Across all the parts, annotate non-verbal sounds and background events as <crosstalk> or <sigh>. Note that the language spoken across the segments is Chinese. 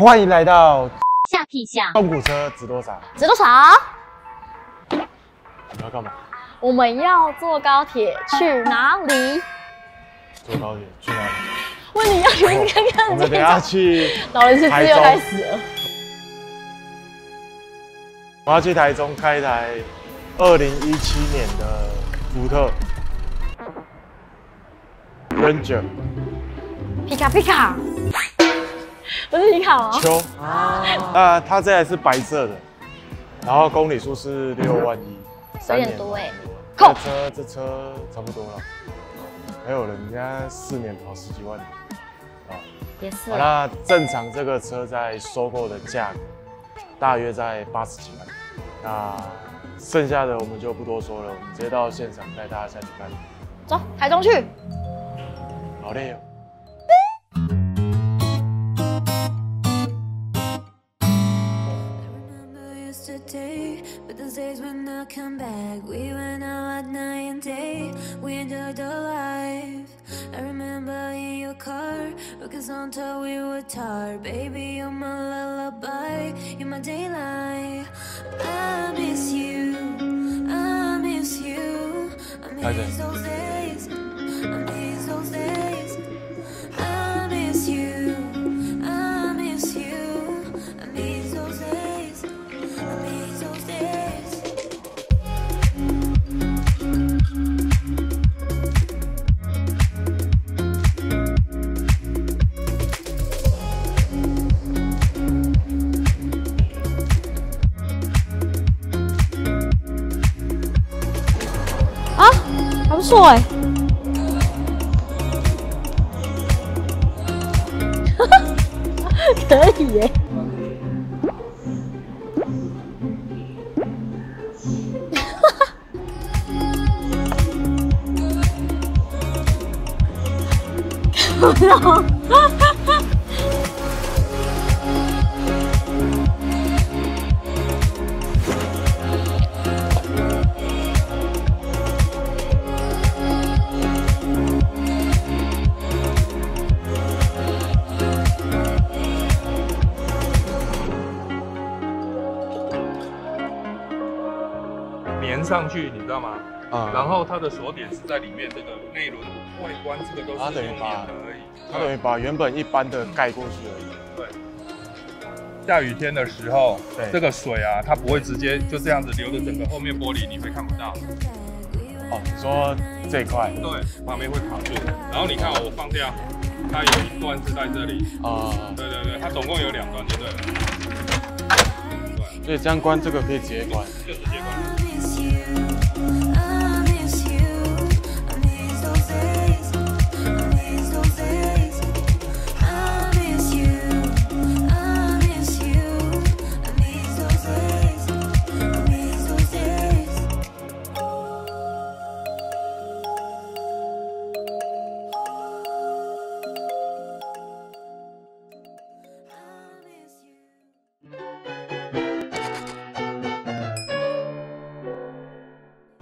欢迎来到下屁下，动古车值多少？值多少？你要干嘛？我们要坐高铁去哪里？坐高铁去哪里？问你要原看我看这们等下，去老人是自又台中开始了。我要去台中开一台二零一七年的福特 Ranger 皮卡皮卡，<laughs> 不是皮卡吗？秋。啊，它这台是白色的，然后公里数是六万一，有点多哎这车这车差不多了，还有人家四年跑十几万。的啊。也是啊，那正常这个车在收购的价格大约在八十几万，那剩下的我们就不多说了，我们直接到现场带大家下去看。走台中去。好累 yesterday, but those days when I come back, we went out at night and day. We enjoyed the life. I remember in your car, because on top we were tired. Baby, you're my lullaby, you're my daylight. I miss you, I miss you. I miss those days, 还不错哎。<laughs> 可以耶。看不到。粘上去，你知道吗？啊然后它的锁点是在里面，这个内轮外观这个都是用粘的而已。它等于把原本一般的盖过去而已。对。下雨天的时候对，这个水啊，它不会直接就这样子流的整个后面玻璃，你会看不到。哦，你说这一块对，旁边会卡住。然后你看我放掉，它有一段是在这里。啊，对对对，它总共有两段，就对了。对，所以这样关这个可以直接关。就直接关。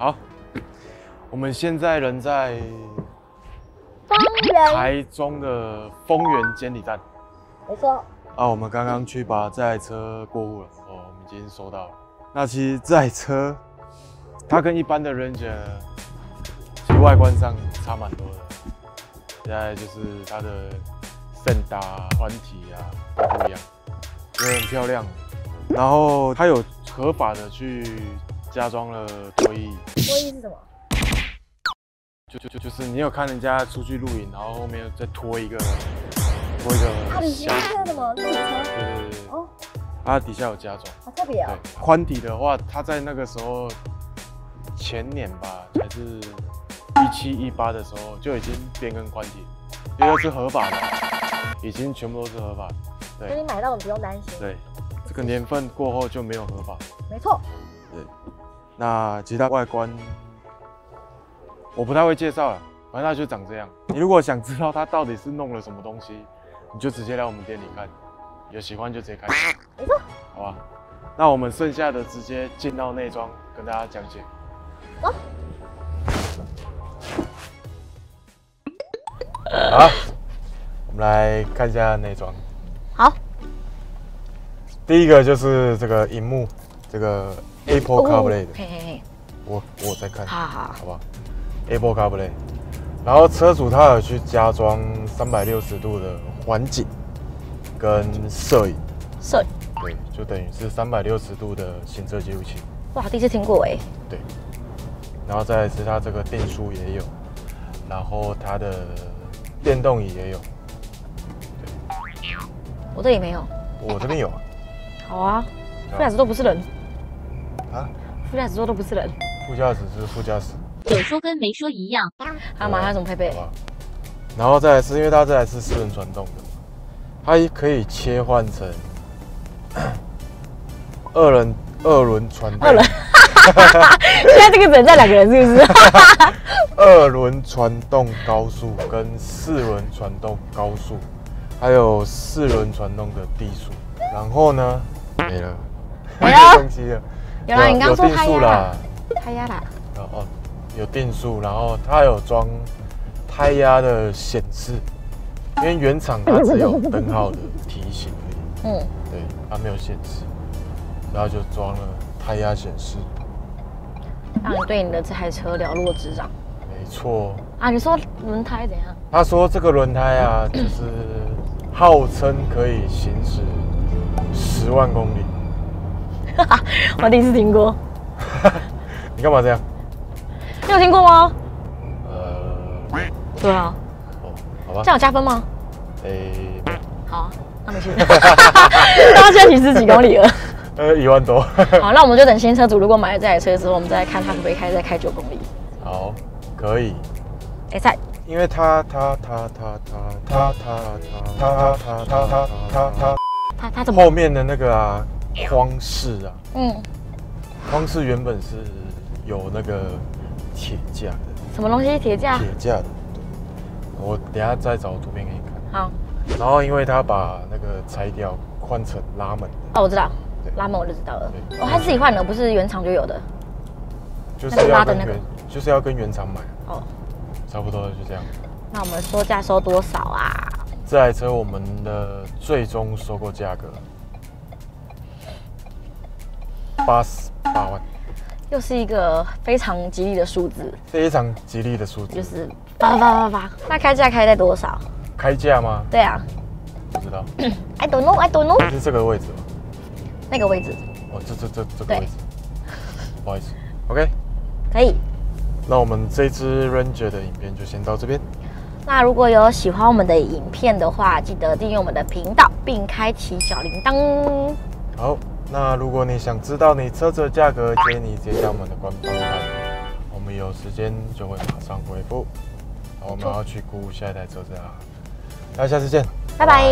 好，我们现在人在台中的丰原监理站。没错。啊，我们刚刚去把这台车过户了，哦，我们已经收到了。那其实这台车，它跟一般的 Ranger 其实外观上差蛮多的。现在就是它的 fender 宽体啊都不一样，也很漂亮。然后它有合法的去加装了拖衣，波音是什么？就就就就是你有看人家出去露营，然后后面再拖一个拖一个啊，旅行箱，车什么旅行车？对对对对，哦，它底下有加装。好特别啊对。，宽底的话，它在那个时候前年吧，还是一七一八的时候就已经变更宽体，因为是合法的，已经全部都是合法的。所以你买到你不用担心。对，这个年份过后就没有合法。没错。那其他外观我不太会介绍了，反正它就长这样。<laughs> 你如果想知道它到底是弄了什么东西，你就直接来我们店里看，有喜欢就直接开。没错，好吧。那我们剩下的直接进到内装跟大家讲解。走。好，我们来看一下内装。好，第一个就是这个荧幕，这个 Apple CarPlay 的，嘿嘿嘿，我我在看，好好好，好不好？Apple CarPlay，然后车主他有去加装三百六十度的环景跟摄影，摄影。对，就等于是三百六十度的行车记录器，哇，第一次听过哎，对。然后再来是它这个电书也有，然后它的电动椅也有，我这里没有。我这边有啊。好啊，副驾驶都不是人，啊，副驾驶座都不是人。副驾驶是副驾驶，有说跟没说一样。还有吗？还有什么配备。然后再来是因为它这台是四轮传动的，它也可以切换成 <coughs> 二轮二轮传动，二轮 <laughs> 现在这个只能载两个人，是不是？<laughs> 二轮传动高速跟四轮传动高速，还有四轮传动的低速。然后呢，没了，没了东西了。有啦，你刚刚说定胎压速啦啦，，胎压啦，然后哦有定速，然后它有装胎压的显示，因为原厂它只有灯号的提醒而已，<laughs> 嗯，对，它没有显示，然后就装了胎压显示，让你对你的这台车了如指掌没错。啊！你说轮胎怎样？他说这个轮胎啊，就是号称可以行驶十万公里。<laughs> 我第一次听过，<laughs> 你干嘛这样？你有听过吗？呃，对啊，哦，好吧这，样有加分吗？诶、好啊，那没事。<laughs> 那他现在你是几公里了？<laughs> 呃，一万多。<laughs> 好，那我们就等新车主如果买了这台车之后，我们再看他可不可以开再开九公里。好，可以。哎，在因为他他他他他他他他他他他他他他他他怎么？后面的那个啊框式啊，嗯，框式原本是有那个铁架的，什么东西？铁架？铁架的。对我等下再找图片给你看。好，然后因为他把那个拆掉，换成拉门的，哦，我知道对，拉门我就知道了。哦，他自己换的，不是原厂就有的。就是那个拉的那个要跟原就是要跟原厂买，哦，差不多就这样。那我们收价收多少啊？这台车我们的最终收购价格八十八万，又是一个非常吉利的数字，非常吉利的数字。就是八八八八八。那开价开在多少？开价吗？对啊不知道，，<coughs> I don't know, I don't know。是这个位置吗？那个位置哦，这这这这个位置，不好意思。OK，可以。那我们这支 Ranger 的影片就先到这边。那如果有喜欢我们的影片的话，记得订阅我们的频道，并开启小铃铛。好，那如果你想知道你车子的价格，建议你直接加我们的官方看，我们有时间就会马上回复。好，我们要去估下一台车子啊。那下次见，拜拜